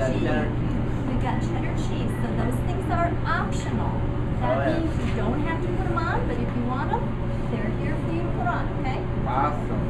got cheddar. We got cheddar cheese, so those things are optional. Oh, that oh, means you don't have to put them on, but if you want them, they're here for you to put on, okay? Awesome.